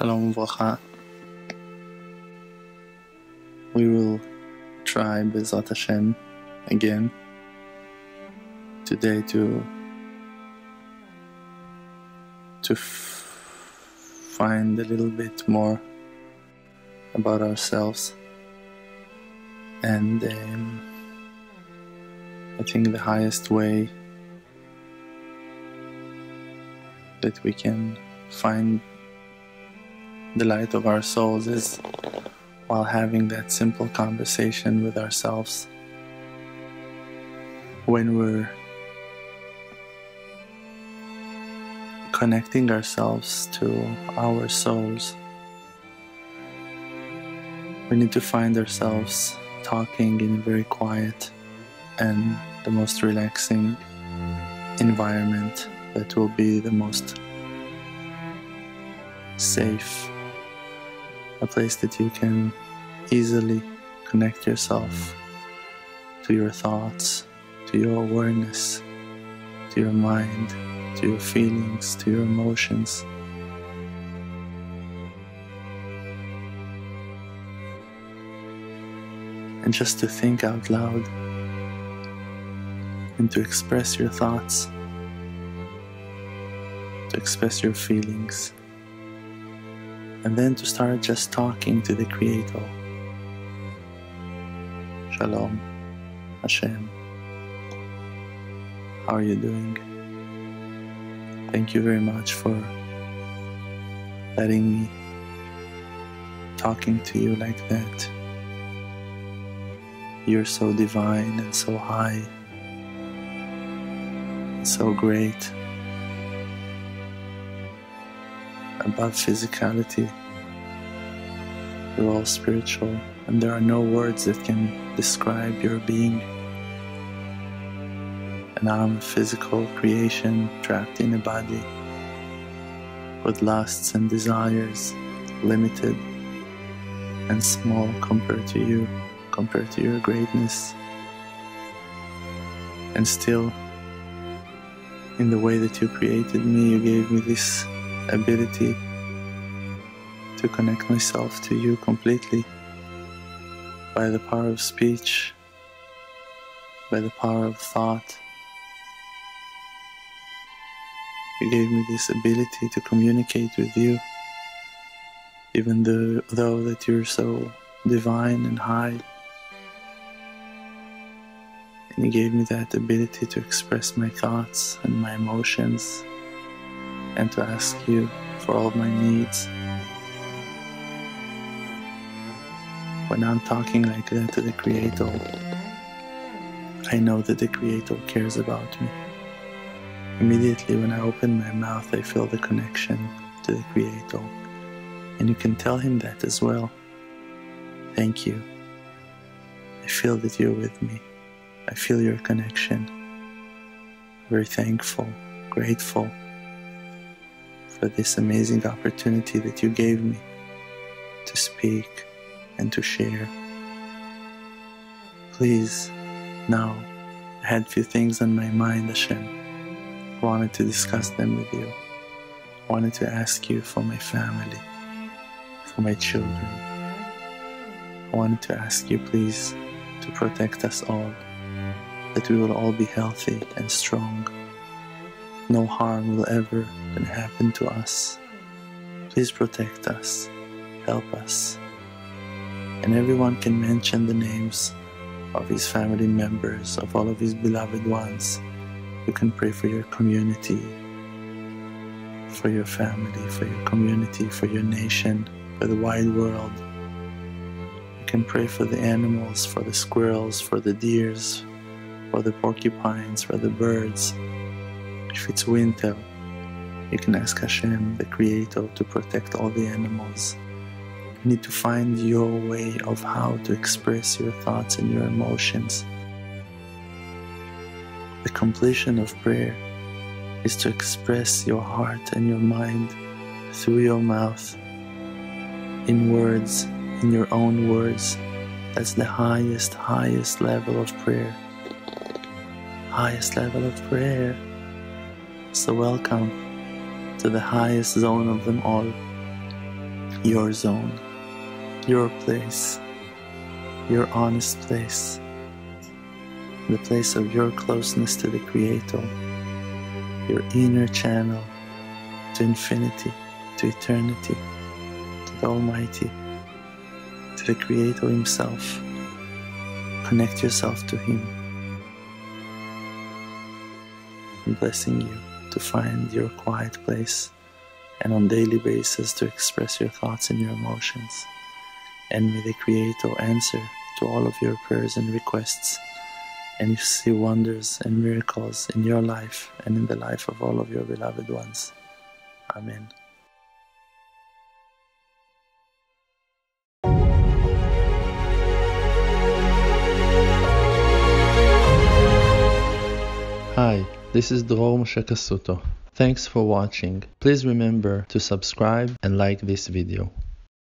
Shalom Uvracha. We will try Bezat Hashem again today to to find a little bit more about ourselves and um, I think the highest way that we can find the light of our souls is while having that simple conversation with ourselves. When we're connecting ourselves to our souls, we need to find ourselves talking in a very quiet and the most relaxing environment that will be the most safe a place that you can easily connect yourself to your thoughts, to your awareness, to your mind, to your feelings, to your emotions. And just to think out loud and to express your thoughts, to express your feelings and then to start just talking to the Creator. Shalom, Hashem. How are you doing? Thank you very much for letting me talking to you like that. You're so divine and so high, and so great. above physicality. You're all spiritual, and there are no words that can describe your being. And I'm a physical creation trapped in a body with lusts and desires, limited and small compared to you, compared to your greatness. And still, in the way that you created me, you gave me this ability to connect myself to you completely by the power of speech, by the power of thought. You gave me this ability to communicate with you, even though, though that you're so divine and high. And you gave me that ability to express my thoughts and my emotions and to ask you for all my needs. When I'm talking like that to the Creator, I know that the Creator cares about me. Immediately when I open my mouth, I feel the connection to the Creator. And you can tell Him that as well. Thank you. I feel that you're with me. I feel your connection. Very thankful, grateful for this amazing opportunity that you gave me to speak and to share. Please, now, I had few things on my mind, Hashem. I wanted to discuss them with you. I wanted to ask you for my family, for my children. I wanted to ask you, please, to protect us all, that we will all be healthy and strong no harm will ever happen to us. Please protect us, help us. And everyone can mention the names of his family members, of all of his beloved ones. You can pray for your community, for your family, for your community, for your nation, for the wide world. You can pray for the animals, for the squirrels, for the deers, for the porcupines, for the birds if it's winter, you can ask Hashem, the Creator, to protect all the animals. You need to find your way of how to express your thoughts and your emotions. The completion of prayer is to express your heart and your mind through your mouth, in words, in your own words. That's the highest, highest level of prayer. Highest level of prayer. So, welcome to the highest zone of them all. your zone, your place, your honest place, the place of your closeness to the Creator, your inner channel to infinity, to eternity, to the Almighty, to the Creator Himself. Connect yourself to Him. I'm blessing you to find your quiet place and on daily basis to express your thoughts and your emotions. And may the Creator answer to all of your prayers and requests, and you see wonders and miracles in your life and in the life of all of your beloved ones. Amen. Hi, this is Dror Moshe Cassouto. Thanks for watching. Please remember to subscribe and like this video.